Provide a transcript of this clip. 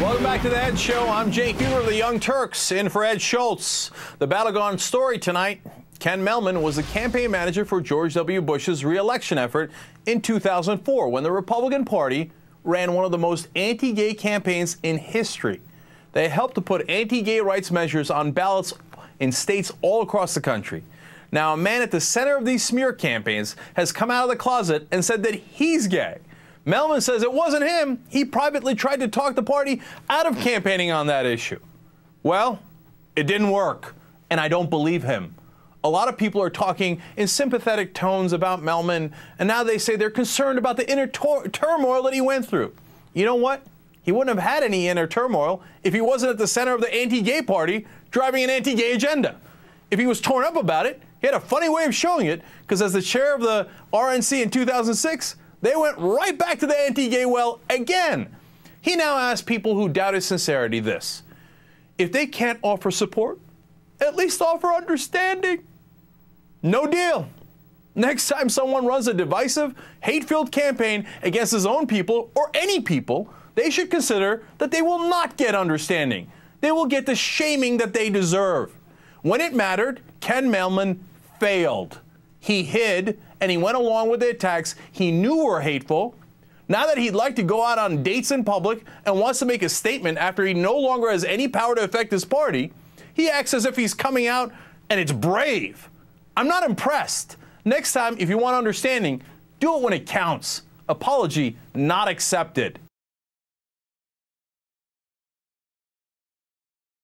Welcome back to the Ed Show. I'm Cenk of the Young Turks, in for Ed Schultz. The battleground story tonight Ken Mehlman was the campaign manager for George W. Bush's reelection effort in 2004 when the Republican Party ran one of the most anti gay campaigns in history. They helped to put anti gay rights measures on ballots in states all across the country. Now, a man at the center of these smear campaigns has come out of the closet and said that he's gay. Mehlman says it wasn't him. He privately tried to talk the party out of campaigning on that issue. Well, it didn't work, and I don't believe him. A lot of people are talking in sympathetic tones about Mehlman, and now they say they're concerned about the inner turmoil that he went through. You know what? He wouldn't have had any inner turmoil if he wasn't at the center of the anti gay party driving an anti gay agenda. If he was torn up about it, he had a funny way of showing it because, as the chair of the RNC in 2006, they went right back to the anti gay well again. He now asks people who doubt his sincerity this if they can't offer support, at least offer understanding. No deal. Next time someone runs a divisive, hate filled campaign against his own people or any people, they should consider that they will not get understanding. They will get the shaming that they deserve. When it mattered, Ken Mehlman failed. He hid and he went along with the attacks he knew were hateful. Now that he'd like to go out on dates in public and wants to make a statement after he no longer has any power to affect his party, he acts as if he's coming out and it's brave. I'm not impressed. Next time, if you want understanding, do it when it counts. Apology not accepted.